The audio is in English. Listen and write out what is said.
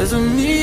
There's a meeting